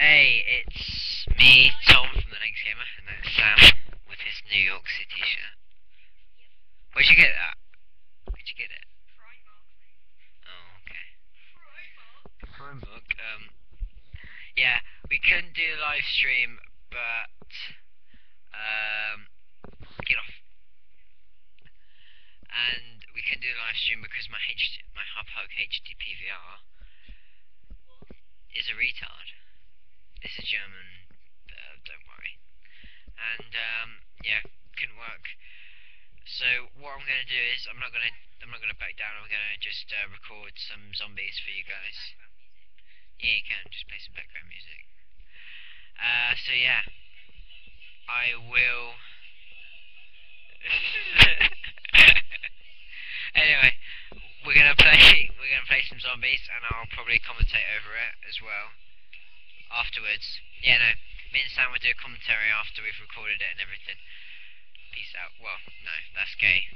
Hey, it's me, Tom from the Next Gamer, and that's Sam with his New York City shirt. Where'd you get that? Where'd you get it? Oh, okay. Primark. Um, yeah, we couldn't do a live stream, but um, get off. And we couldn't do a live stream because my HD, my Hauppauge HD PVR is a retard. This is German, uh, don't worry. And um, yeah, couldn't work. So what I'm gonna do is I'm not gonna I'm not gonna back down. I'm gonna just uh, record some zombies for you guys. Yeah, you can just play some background music. Uh, so yeah, I will. anyway, we're gonna play we're gonna play some zombies, and I'll probably commentate over it as well afterwards. Yeah, no, me and Sam will do a commentary after we've recorded it and everything. Peace out. Well, no, that's gay.